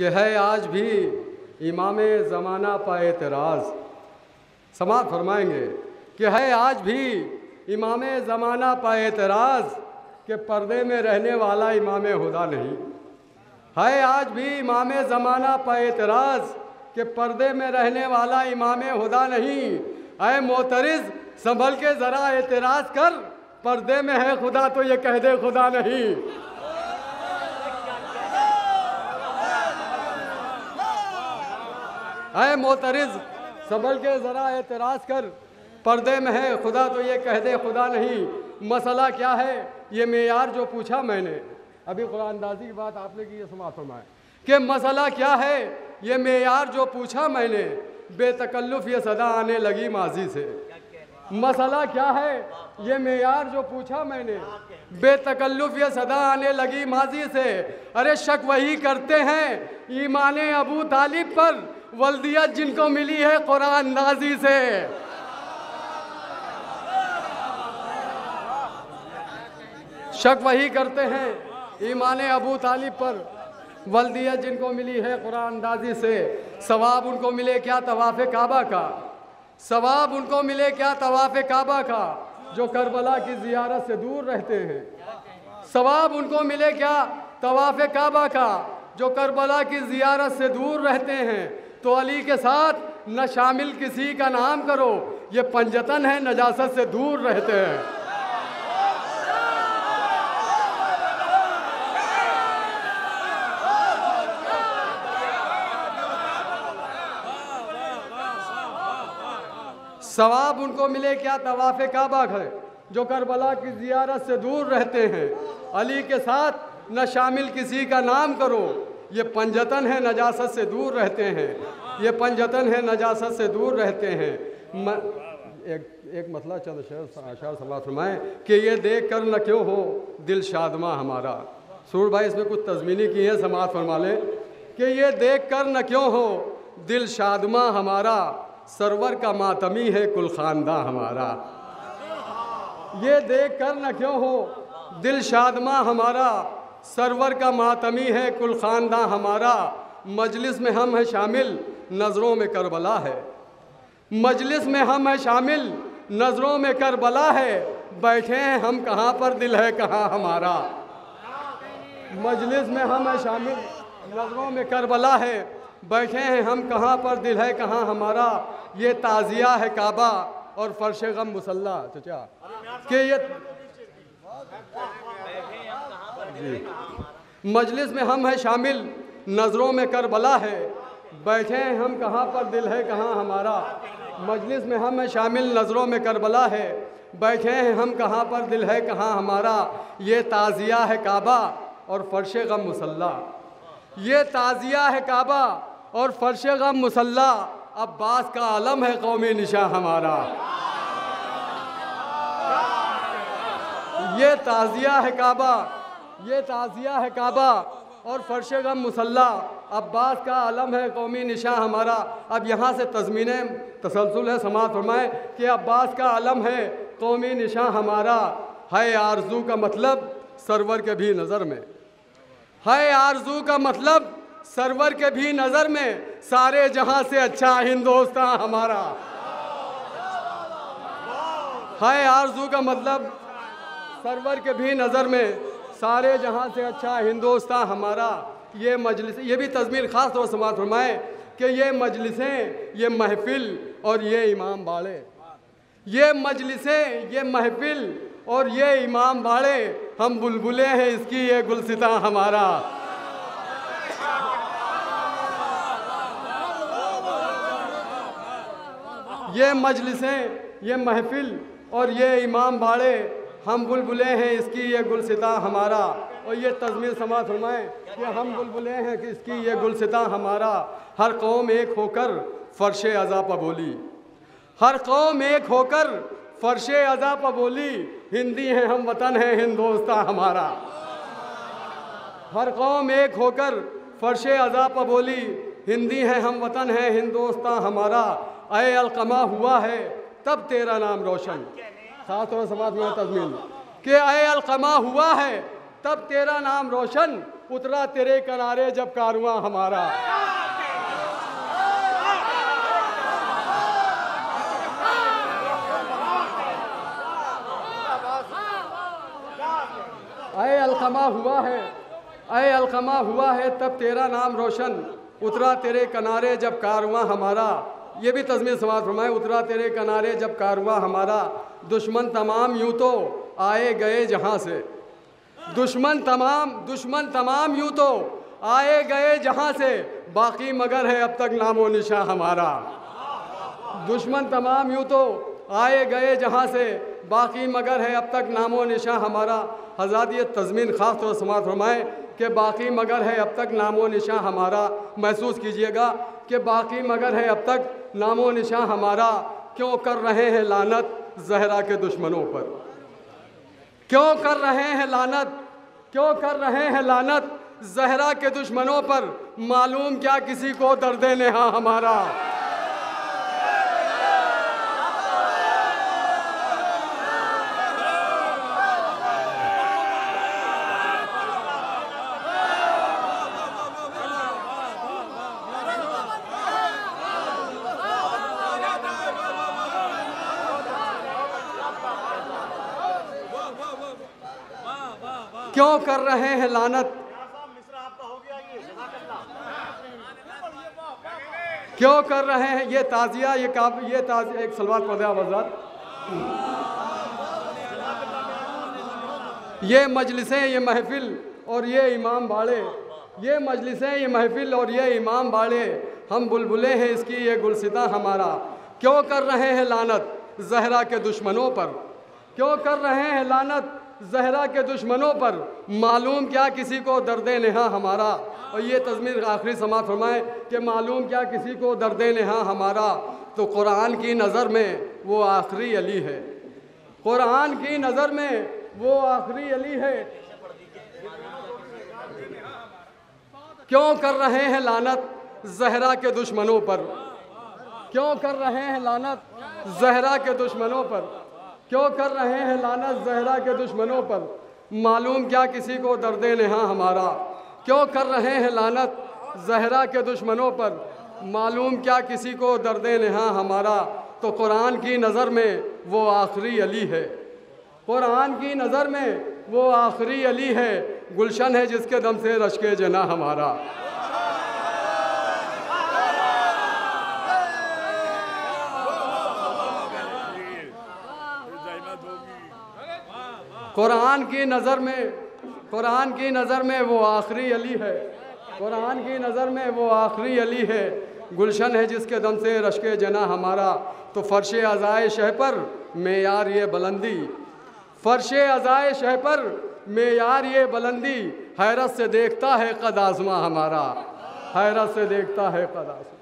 कि है आज भी इमाम ज़माना पा एतराज़। समात फरमाएँगे कि है आज भी इमाम ज़माना पा एतराज़ के पर्दे में रहने वाला इमाम हुदा नहीं। है आज भी इमाम ज़माना पा एतराज़ के पर्दे में रहने वाला इमाम हुदा नहीं। अय मोतरज, संभल के ज़रा एतराज़ कर, पर्दे में है खुदा तो ये कह दे खुदा नहीं। है मोतरज, संभल के ज़रा एतराज़ कर। पर्दे में है, खुदा तो ये कह दे, खुदा नहीं। मसला क्या है? ये मेयार जो पूछा मैंने। अभी कुरानदाजी की बात आपने की, ये समात फरमाए कि मसला क्या है? ये मैार जो पूछा मैंने, बेतकल्लुफ़ ये सदा आने लगी माजी से। मसला क्या है? ये मैार जो पूछा मैंने, बेतकल्लुफ़ ये सदा आने लगी माजी से। अरे शक वही करते हैं, ईमान अबू तालिब पर। वल्दियत जिनको मिली है कुरान नाजी से। शक वही करते हैं ईमान अबू तालिब पर। वल्दियत जिनको मिली है कुरान अंदाजी से। सवाब उनको मिले क्या तवाफ़ काबा का? सवाब उनको मिले क्या तवाफ़ काबा का, जो करबला की जियारत से दूर रहते हैं? सवाब उनको मिले क्या तवाफ़ काबा का, जो करबला की जियारत से दूर रहते हैं? तो अली के साथ न शामिल किसी का नाम करो। ये पंजतन है, नजासत से दूर रहते हैं। सवाब उनको मिले, क्या तवाफ़ काबा है जो करबला की जियारत से दूर रहते हैं। अली के साथ न शामिल किसी का नाम करो। ये पंजतन है नजासत से दूर रहते हैं। ये पंजतन है नजासत से दूर रहते हैं। म, एक एक मतला चंद समाज फरमाएँ कि ये देख कर न क्यों हो दिल शादमा हमारा। सूर भाई इसमें कुछ तजमीनी की है समाज फरमा लें। कि ये देख कर न क्यों हो दिल शादमा हमारा। सरवर का मातमी है कुल खानदा हमारा। ये देख कर न क्यों हो दिल शादमा हमारा। सरवर का मातमी है, कुल खानदा हमारा। मजलिस में हम हैं शामिल, नज़रों में करबला है। मजलिस में हम हैं शामिल, नज़रों में करबला है। बैठे हैं हम कहाँ पर, दिल है कहाँ हमारा। मजलिस में हम हैं शामिल, नज़रों में करबला है। बैठे हैं हम कहाँ पर, दिल है कहाँ हमारा। ये ताज़िया है काबा और फर्श गम मुसल्ला, चचा। कि ये जी। मजलिस में हम हैं शामिल। नज़रों में करबला है। बैठे हैं हम कहाँ पर? दिल है कहाँ हमारा? मजलिस में हम हैं शामिल। नज़रों में करबला है। बैठे हैं हम कहाँ पर? दिल है कहाँ हमारा? ये ताज़िया है काबा और फर्श गम मुसल्ला। ये ताज़िया है काबा और फर्श गम मुसल्ला। अब्बास का आलम है कौमी निशा हमारा। ये ताज़िया है काबा ये ताज़िया है काबा और फर्श गम मुसल्ला। अब्बास का आलम है कौमी निशा हमारा। अब यहाँ से तजमीन तसलसल है समात फरमाए कि अब्बास का आलम है कौमी निशा हमारा। है आरज़ू का मतलब सरवर के भी नज़र में। है आरज़ू का मतलब सरवर के भी नज़र में। सारे जहाँ से अच्छा हिंदुस्तान हमारा। है आरज़ू का मतलब सरवर के भी नज़र में। सारे जहाँ से अच्छा हिंदुस्तान हमारा, ये मजलिस, ये भी तजमीर ख़ास तौर से समात फरमाएँ कि ये मजलिसें, ये महफिल और ये इमाम बाड़े। ये मजलिसें, ये महफिल और ये इमाम बाड़े, हम बुलबुलें हैं इसकी, ये गुलसिता हमारा। ये मजलिसें, ये महफिल और ये इमाम बाड़े हम बुलबुले हैं इसकी ये गुलसिता हमारा। और ये तजमीर समात फरमाएँ कि हम बुलबुले हैं कि इसकी ये गुलसिता हमारा। हर कौम एक होकर फ़र्श अज़ा पर बोली। हर कौम एक होकर फ़र्श अज़ा पर बोली, हिंदी हैं हम वतन हैं, हिंदुस्तान हमारा। हर कौम एक होकर फ़र्श अज़ा पर बोली, हिंदी हैं हम वतन हैं, हिंदुस्तान हमारा। अय अलकमा हुआ है, तब तेरा नाम रोशन। खास तौर समाज में तजमीन कि अय अलकमा हुआ है, तब तेरा नाम रोशन, उतरा तेरे किनारे जब कारवां हमारा। अय अलखमा हुआ है अय अलखमा हुआ है, तब तेरा नाम रोशन, उतरा तेरे किनारे जब कारवां हमारा। ये भी तजमीर समाज फरमाए, उतरा तेरे किनारे जब कारवां हमारा, दुश्मन तमाम यूँ तो आए गए जहाँ से। दुश्मन तमाम दुश्मन तमाम यूँ तो आए गए जहाँ से, बाकी मगर है अब तक नामो निशा हमारा। दुश्मन तमाम यूँ तो आए गए जहाँ से, बाकी मगर है अब तक नामो निशा हमारा। हज़रत ये तजमीन ख़ास तौर समात फरमाएँ कि बाकी मगर है अब तक नामो निशा हमारा। महसूस कीजिएगा कि बाकी मगर है अब तक नामो निशा हमारा। क्यों कर रहे हैं लानत जहरा के दुश्मनों पर? क्यों कर रहे हैं लानत? क्यों कर रहे हैं लानत जहरा के दुश्मनों पर? मालूम क्या किसी को दर्द नेहा हमारा? क्यों कर रहे हैं लानत? क्यों कर रहे हैं? ये ताजिया, ये काब, ये ताजिया एक सलवार पढ़ वजार ये मजलिसें, ये महफिल और ये इमाम बाड़े। ये मजलिसें, ये महफिल और ये इमाम बाड़े। हम बुलबुलें हैं इसकी, ये गुलसिता हमारा। क्यों कर रहे हैं लानत? जहरा के दुश्मनों पर। क्यों कर रहे हैं लानत? जहरा के दुश्मनों पर मालूम क्या किसी को दर्द नहा हमारा? और ये तजमीर आखिरी समात फरमाए कि मालूम क्या किसी को दर्द नहा हमारा? तो कुरान की नज़र में वो आखिरी अली है। कुरान की नज़र में वो आखिरी अली है। क्यों कर रहे हैं लानत जहरा के दुश्मनों पर? क्यों कर रहे हैं लानत जहरा के दुश्मनों पर? क्यों कर रहे हैं लानत जहरा के दुश्मनों पर? मालूम क्या किसी को दर्द नहा हमारा? क्यों कर रहे हैं लानत जहरा के दुश्मनों पर? मालूम क्या किसी को दर्द नहा हमारा? तो कुरान की नज़र में वो आखिरी अली है। कुरान की नज़र में वो आखिरी अली है। गुलशन है जिसके दम से रश्क जना हमारा। कुरान की नज़र में, कुरान की नज़र में वो आखिरी अली है। कुरान की नज़र में वो आखिरी अली है। गुलशन है जिसके दम से रश्क जना हमारा। तो फ़र्श अज़ाए शह पर मेयार ये बुलंदी। फ़र्श अज़ाए शह पर मेयार ये बुलंदी। हैरत से देखता है कद आज़मा हमारा। हैरत से देखता है कद आज़मा।